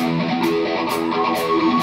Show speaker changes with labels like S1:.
S1: Música